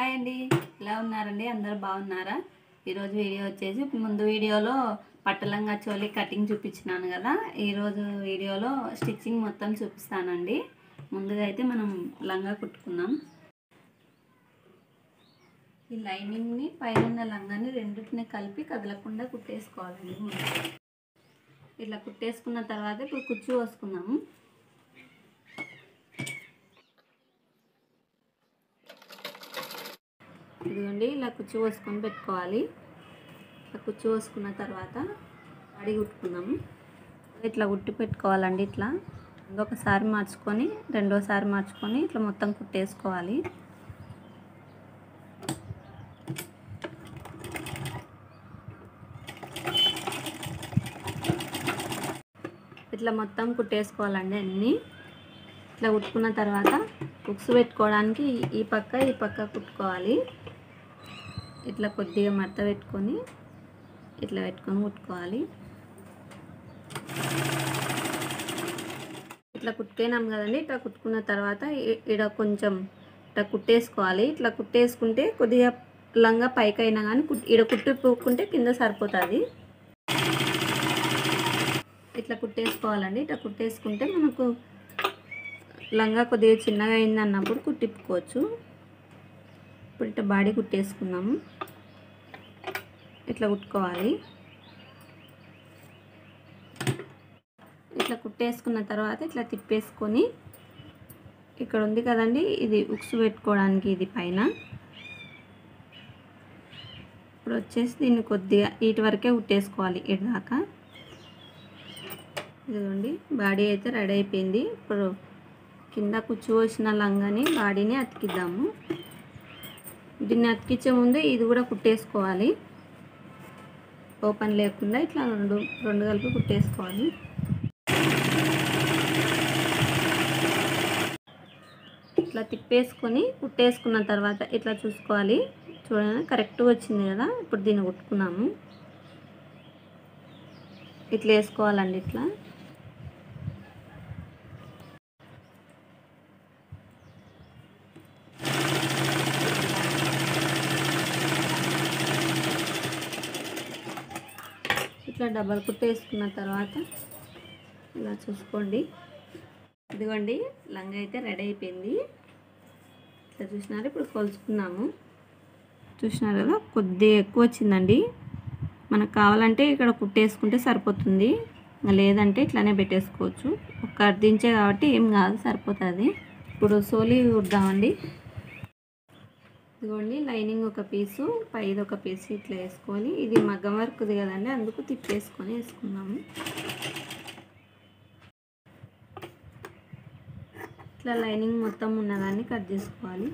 Hi అండి. ఎలా ఉన్నారండి? అందరు బాగున్నారా? ఈరోజు వీడియో వచ్చేసి ముందు వీడియోలో పట్టలంగా చోలి కటింగ్ చూపించినాను కదా. ఈరోజు వీడియోలో స్టిచ్చింగ్ మొత్తం చూపిస్తానండి. ముందుగా అయితే మనం లంగా కుట్టుకున్నాం ఈ లైనింగ్ని పైన ఉన్న లంగాని రెండింటిని కలిపి కదలకుండా కుట్టేసుకోవాలండి ఇలా ఇట్లా కుట్టేసుకున్న తర్వాత ఇప్పుడు కుచ్చు పోసుకుందాము. ఇదిగోండి ఇలా కుచ్చు పోసుకొని పెట్టుకోవాలి. ఇలా కుచ్చు పోసుకున్న తర్వాత అడిగి కుట్టుకుందాము ఇట్లా కుట్టి పెట్టుకోవాలండి ఇట్లా. ఒకసారి మార్చుకొని రెండోసారి మార్చుకొని ఇట్లా మొత్తం కుట్టేసుకోవాలి. ఇట్లా మొత్తం కుట్టేసుకోవాలండి అన్నీ. ఇట్లా కుట్టుకున్న తర్వాత బుక్స్ పెట్టుకోవడానికి ఈ పక్క ఈ పక్క కుట్టుకోవాలి. ఇట్లా కొద్దిగా మడత పెట్టుకొని ఇట్లా పెట్టుకొని కుట్టుకోవాలి. ఇట్లా కుట్టుకున్నాం కదండి ఇట్లా కుట్టుకున్న తర్వాత ఇక్కడ కొంచెం ఇట్లా కుట్టేసుకోవాలి. ఇట్లా కుట్టేసుకుంటే కొద్దిగా లంగా పైకి అయినా కానీ ఇక్కడ కుట్టి కింద సరిపోతుంది. ఇట్లా కుట్టేసుకోవాలండి. ఇట్లా కుట్టేసుకుంటే మనకు లంగా కొద్దిగా చిన్నగా అయింది అన్నప్పుడు కుట్టిప్పుకోవచ్చు. ఇప్పుడు ఇట్లా బాడీ కుట్టేసుకుందాము. ఇట్లా కుట్టుకోవాలి. ఇట్లా కుట్టేసుకున్న తర్వాత ఇట్లా తిప్పేసుకొని ఇక్కడ ఉంది కదండి ఇది ఉక్స్ పెట్టుకోవడానికి ఇది పైన. ఇప్పుడు వచ్చేసి దీన్ని కొద్దిగా వీటి వరకే కుట్టేసుకోవాలి ఇటుదాకా ఇదిగోండి బాడీ అయితే రెడీ అయిపోయింది. ఇప్పుడు కింద కుచ్చిపోసిన లంగాని బాడీని అతికిద్దాము. దీన్ని అతికించే ముందు ఇది కూడా కుట్టేసుకోవాలి. ఓపెన్ లేకుండా ఇట్లా రెండు రెండు కలిపి కుట్టేసుకోవాలి. ఇట్లా తిప్పేసుకొని కుట్టేసుకున్న తర్వాత ఇట్లా చూసుకోవాలి. చూడండి కరెక్ట్గా వచ్చింది కదా. ఇప్పుడు దీన్ని కుట్టుకున్నాము. ఇట్లా వేసుకోవాలండి ఇట్లా. ఇట్లా డబల్ కుట్ట వేసుకున్న తర్వాత ఇలా చూసుకోండి. ఇదిగోండి లంగా అయితే రెడీ అయిపోయింది. ఇట్లా చూసినారు? ఇప్పుడు కొలుచుకున్నాము చూసినారు కదా? కొద్దిగా ఎక్కువ వచ్చిందండి. మనకు కావాలంటే ఇక్కడ కుట్టేసుకుంటే సరిపోతుంది. లేదంటే ఇట్లానే పెట్టేసుకోవచ్చు. ఒక అర్ధించే కాబట్టి ఏం కాదు సరిపోతుంది. ఇప్పుడు సోలీ కుడదామండి. ఇదిగోండి లైనింగ్ ఒక పీసు పైది ఒక పీసు ఇట్లా వేసుకొని ఇది మగ్గం వర్క్ది కదండి అందుకు తిప్పేసుకొని వేసుకున్నాము ఇట్లా లైనింగ్ మొత్తం ఉన్నదాన్ని కట్ చేసుకోవాలి.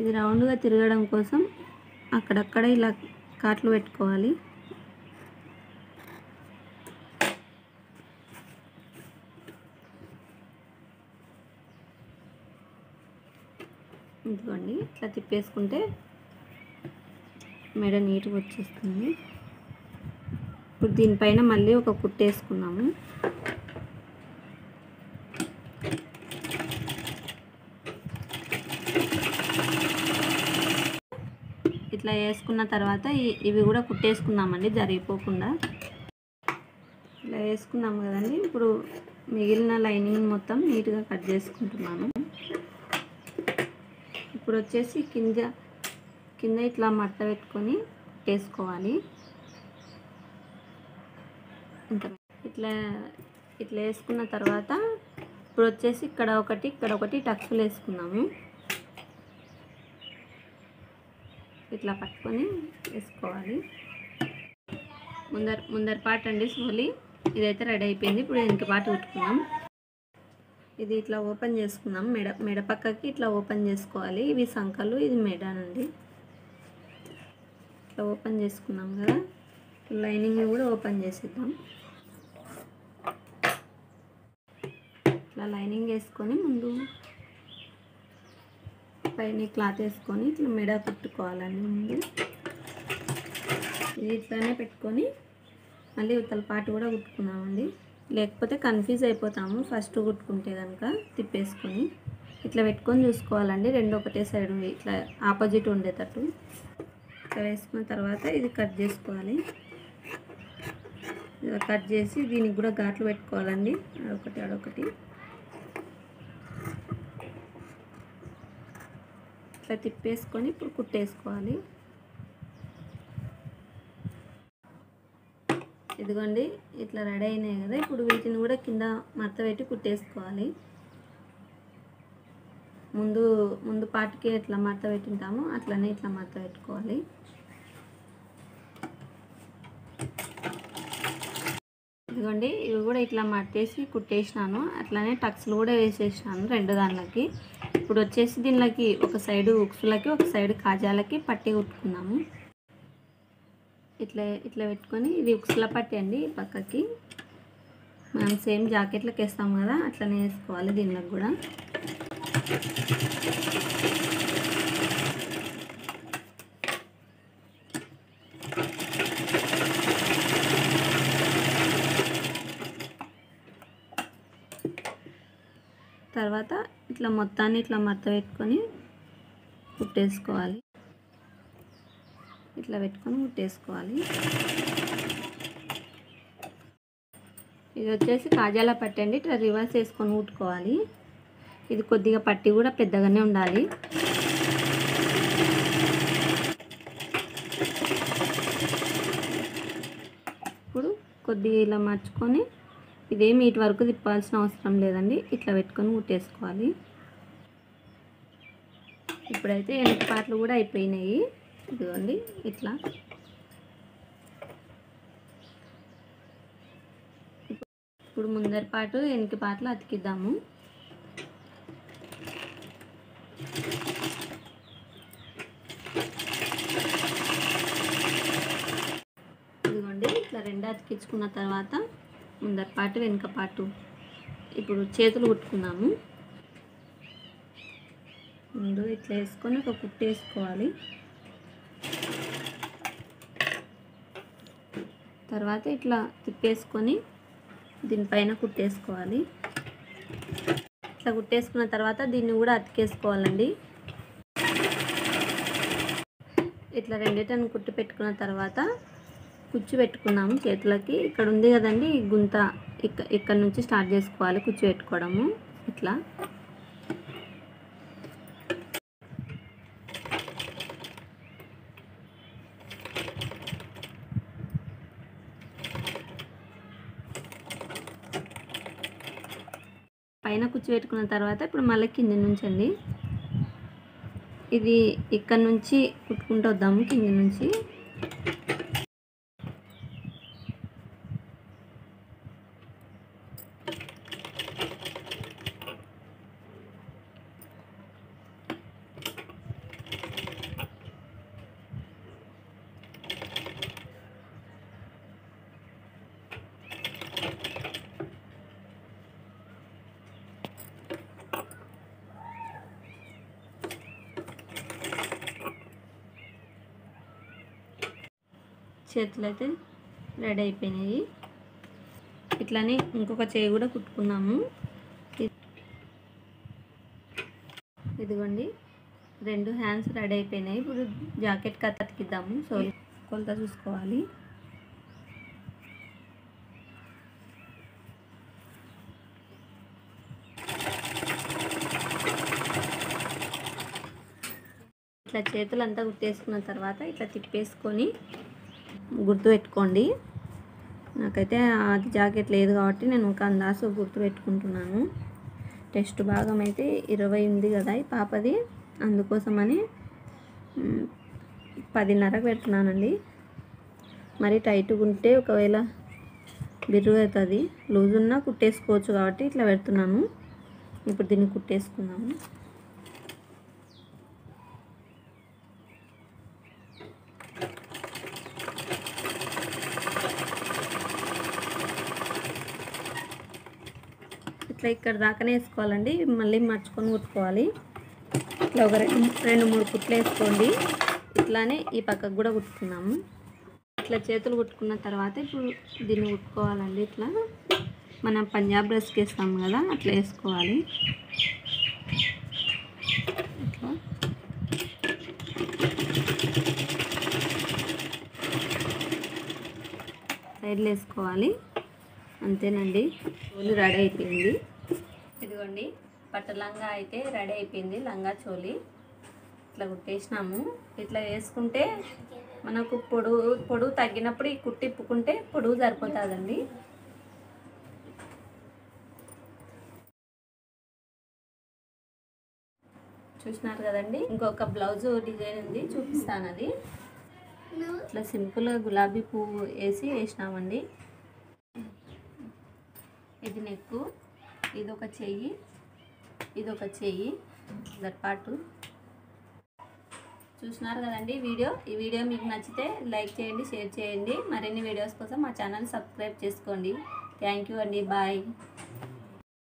ఇది రౌండ్గా తిరగడం కోసం అక్కడక్కడ ఇలా కాట్లు పెట్టుకోవాలి. ఇదిగోండి ఇట్లా తిప్పేసుకుంటే మెడ నీట్గా వచ్చేస్తుంది. ఇప్పుడు దీనిపైన మళ్ళీ ఒక కుట్టేసుకున్నాము ఇట్లా వేసుకున్న తర్వాత ఇవి కూడా కుట్టేసుకున్నామండి జరిగిపోకుండా. ఇలా వేసుకున్నాం కదండి ఇప్పుడు మిగిలిన లైనింగ్ మొత్తం నీట్గా కట్ చేసుకుంటున్నాను. ఇప్పుడు వచ్చేసి కింద కింద ఇట్లా మట్ట పెట్టుకొని వేసుకోవాలి ఇంకా ఇట్లా ఇట్లా వేసుకున్న తర్వాత ఇప్పుడు వచ్చేసి ఇక్కడ ఒకటి ఇక్కడ ఒకటి టక్స్లు వేసుకున్నాము ఇట్లా పట్టుకొని వేసుకోవాలి. ముందర ముందర పాట అండి సోలి. ఇదైతే రెడీ అయిపోయింది. ఇప్పుడు వెనక పాట కుట్టుకుందాం ఇది ఇట్లా ఓపెన్ చేసుకుందాం. మెడ మెడ పక్కకి ఇట్లా ఓపెన్ చేసుకోవాలి. ఇవి సంకలు ఇది మెడనండి ఇట్లా ఓపెన్ చేసుకున్నాం కదా. లైనింగ్ కూడా ఓపెన్ చేసేద్దాం. ఇట్లా లైనింగ్ వేసుకొని ముందు పైన క్లాత్ వేసుకొని ఇట్లా మెడ కుట్టుకోవాలండి ముందు. ఇది ఇట్లానే పెట్టుకొని మళ్ళీ ఉత్తల పాటు కూడా కుట్టుకున్నామండి లేకపోతే కన్ఫ్యూజ్ అయిపోతాము. ఫస్ట్ కుట్టుకుంటే కనుక తిప్పేసుకొని ఇట్లా పెట్టుకొని చూసుకోవాలండి. రెండు ఒకటే సైడ్ ఇట్లా ఆపోజిట్ ఉండేటట్టు. ఇట్లా వేసుకున్న తర్వాత ఇది కట్ చేసుకోవాలి. ఇలా కట్ చేసి దీనికి కూడా ఘాట్లు పెట్టుకోవాలండి. అదొకటి అదొకటి. ఇట్లా తిప్పేసుకొని ఇప్పుడు కుట్టేసుకోవాలి. ఇదిగోండి ఇట్లా రెడీ అయినాయి కదా. ఇప్పుడు వీటిని కూడా కింద మడత పెట్టి కుట్టేసుకోవాలి. ముందు ముందు పాటికి ఎట్లా మడత పెట్టింటామో అట్లనే ఇట్లా మడత పెట్టుకోవాలి. ఇదిగోండి ఇవి కూడా ఇట్లా మట్టేసి కుట్టేసినాను. అట్లానే టక్స్లు కూడా వేసేసినాను రెండు దాంట్లోకి ఇప్పుడు వచ్చేసి దీనిలోకి ఒక సైడు ఉక్సులకి ఒక సైడు కాజాలకి పట్టి కుట్టుకున్నాము. ఇట్లా ఇట్లా పెట్టుకొని ఇది ఉక్సుల పట్టి అండి పక్కకి. మనం సేమ్ జాకెట్లకు వేస్తాం కదా అట్లనే వేసుకోవాలి దీనిలో కూడా. తర్వాత ఇట్లా మొత్తాన్ని ఇట్లా మడత పెట్టుకొని కుట్టేసుకోవాలి. ఇట్లా పెట్టుకొని కుట్టేసుకోవాలి ఇది వచ్చేసి కాజాల పట్టి అండి. ఇట్లా రివర్స్ వేసుకొని కుట్టుకోవాలి ఇది కొద్దిగా పట్టి కూడా పెద్దగానే ఉండాలి. ఇప్పుడు కొద్దిగా ఇలా మార్చుకొని ఇదేమి ఇటు వరకు తిప్పాల్సిన అవసరం లేదండి. ఇట్లా పెట్టుకొని కుట్టేసుకోవాలి ఇప్పుడైతే వెనక పాటలు కూడా అయిపోయినాయి. ఇదిగోండి ఇట్లా. ఇప్పుడు ముందరి పాటు వెనక పాటలు అతికిద్దాము. ఇదిగోండి ఇట్లా రెండు అతికించుకున్న తర్వాత ముందర పాటు వెనుక పాటు ఇప్పుడు చేతులు కుట్టుకున్నాము ముందు ఇట్లా వేసుకొని ఒక కుట్టు వేసుకోవాలి. తర్వాత ఇట్లా తిప్పేసుకొని దీనిపైన కుట్టేసుకోవాలి. ఇట్లా కుట్టేసుకున్న తర్వాత దీన్ని కూడా అతికేసుకోవాలండి. ఇట్లా రెండేటను కుట్టి పెట్టుకున్న తర్వాత కుచ్చు పెట్టుకున్నాము చేతులకి. ఇక్కడ ఉంది కదండి గుంత. ఇక్క ఇక్కడ నుంచి స్టార్ట్ చేసుకోవాలి కుచ్చు పెట్టుకోవడము ఇట్లా. పైన కూర్చోబెట్టుకున్న పెట్టుకున్న తర్వాత ఇప్పుడు మళ్ళీ కింది నుంచి అండి ఇది ఇక్కడ నుంచి కుట్టుకుంటూ వద్దాము కింది నుంచి. చేతులు అయితే రెడీ అయిపోయినాయి. ఇట్లానే ఇంకొక చేయి కూడా కుట్టుకున్నాము. ఇదిగోండి రెండు హ్యాండ్స్ రెడీ అయిపోయినాయి. ఇప్పుడు జాకెట్ కట్ అతికిద్దాము. సో కొలత చూసుకోవాలి. ఇట్లా చేతులంతా కుట్టేసుకున్న తర్వాత ఇట్లా తిప్పేసుకొని గుర్తు పెట్టుకోండి నాకైతే అది జాకెట్ లేదు కాబట్టి నేను ఒక అందాసు గుర్తు పెట్టుకుంటున్నాను టెస్ట్ భాగం అయితే ఇరవై ఉంది కదా ఈ పాపది. అందుకోసమని పదిన్నరకు పెడుతున్నానండి మరి టైట్గా ఉంటే ఒకవేళ బిర్రు అవుతుంది. లూజ్ ఉన్నా కుట్టేసుకోవచ్చు కాబట్టి ఇట్లా పెడుతున్నాను. ఇప్పుడు దీన్ని కుట్టేసుకుందాము. ఇట్లా ఇక్కడ దాకానే వేసుకోవాలండి. మళ్ళీ మర్చుకొని కుట్టుకోవాలి ఇట్లా ఒక రెండు రెండు మూడు కుట్లు వేసుకోండి. ఇట్లానే ఈ పక్కకు కూడా కుట్టుకున్నాము ఇట్లా చేతులు కుట్టుకున్న తర్వాత ఇప్పుడు దీన్ని కుట్టుకోవాలండి ఇట్లా మనం పంజాబ్ డ్రెస్కి వేస్తాము కదా అట్లా వేసుకోవాలి. ఇట్లా. సైడ్లు వేసుకోవాలి. అంతేనండి. చోలి రెడీ అయిపోయింది. ఇదిగోండి పట్టు లంగా అయితే రెడీ అయిపోయింది లంగా చోలి. ఇట్లా కుట్టేసినాము. ఇట్లా వేసుకుంటే మనకు పొడుగు పొడుగు తగ్గినప్పుడు ఈ కుట్టిప్పుకుంటే పొడుగు సరిపోతుందండి. చూసినారు కదండి? ఇంకొక బ్లౌజ్ డిజైన్ ఉంది చూపిస్తాను అది ఇట్లా సింపుల్గా గులాబీ పువ్వు వేసి వేసినామండి. ఇది నెక్కు ఇది ఒక చెయ్యి ఇది ఒక చెయ్యి దట్పాటు చూసినారు కదండి వీడియో? ఈ వీడియో మీకు నచ్చితే లైక్ చేయండి షేర్ చేయండి. మరిన్ని వీడియోస్ కోసం మా ఛానల్ సబ్స్క్రైబ్ చేసుకోండి. థ్యాంక్ యూ అండి. బాయ్.